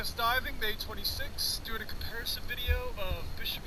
guest Diving, May 26th, doing a comparison video of Bishop